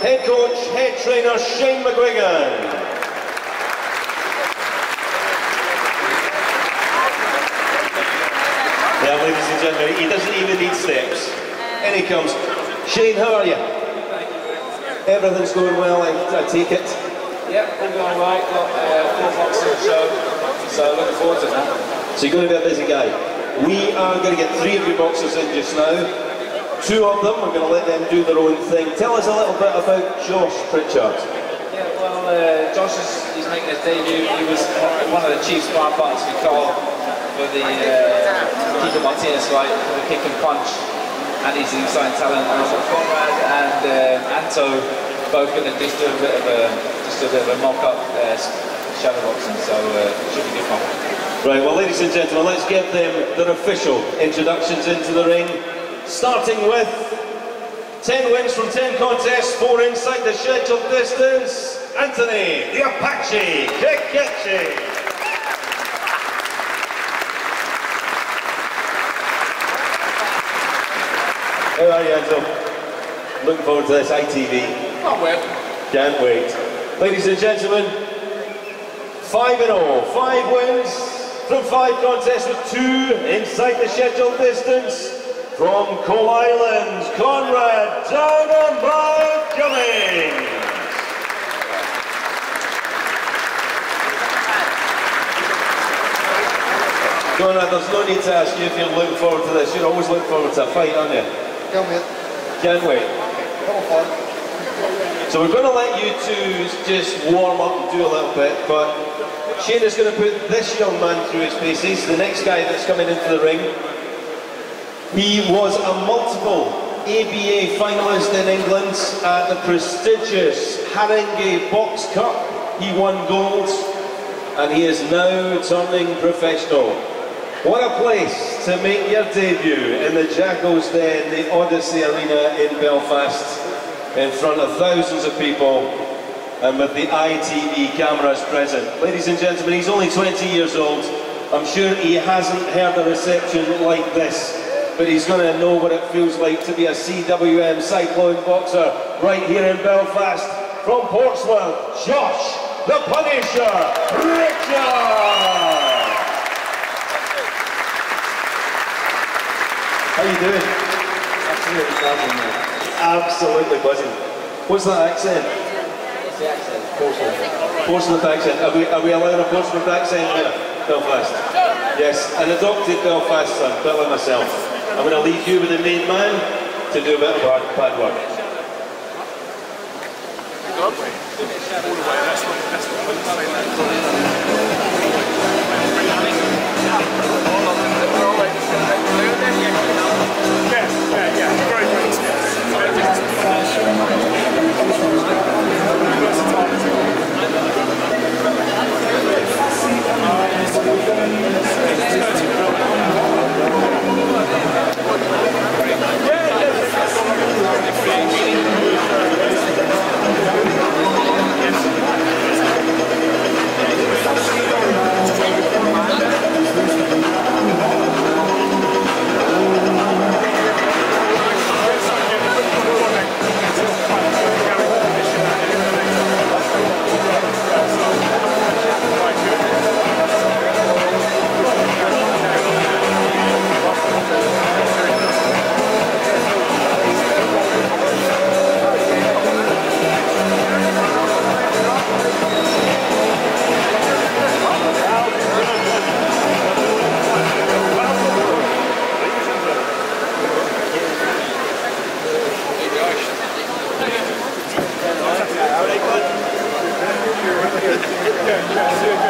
head coach, head trainer Shane McGuigan. Yeah, ladies and gentlemen, he doesn't even need steps. And he comes. Shane, how are you? Everything's going well, I, I take it. Yep, all going right. Got uh, four boxes to show, so looking forward to that. So you're going to be a busy guy. We are going to get three of your boxes in just now. Two of them, we're going to let them do their own thing. Tell us a little bit about Josh Pritchard. Yeah, well, uh, Josh is he's making his debut. He was one of the chief sparring partners we called for the uh, Kiko Martinez fight, for the kick and punch. And he's an exciting talent. And Conrad and uh, Anto both going to just do a bit of a just a bit of a mock-up uh, shadow boxing, so uh, should be good fun. Right, well, ladies and gentlemen, let's give them their official introductions into the ring. Starting with 10 wins from 10 contests, 4 inside the scheduled distance, Anthony, the Apache, Cacace. How are you, Anto? Looking forward to this ITV. Can't wait. Can't wait. Ladies and gentlemen, 5 and all, 5 wins from 5 contests with 2 inside the scheduled distance. From Coal Islands, Conrad Dynamite Cummings. Conrad, there's no need to ask you if you're looking forward to this. You're always looking forward to a fight, aren't you? Come here. Can't wait. Come on. So we're going to let you two just warm up and do a little bit, but Shane is going to put this young man through his paces, the next guy that's coming into the ring. He was a multiple ABA finalist in England at the prestigious Haringey Box Cup. He won gold, and he is now turning professional. What a place to make your debut in the Jackal's Den, the Odyssey Arena in Belfast, in front of thousands of people and with the ITV cameras present. Ladies and gentlemen, he's only 20 years old. I'm sure he hasn't heard a reception like this, but he's going to know what it feels like to be a CWM Cyclone boxer right here in Belfast. From Portsmouth, Josh the Punisher Pritchard! How you doing? Absolutely buzzing, mate. Absolutely buzzing. What's that accent? What's the accent? Portsmouth. Portsmouth accent. Are we, are we allowed a Portsmouth accent here? Belfast. Yes, an adopted Belfast son, like myself. I'm going to leave you with the main man to do a bit of bad work. Good. Yeah,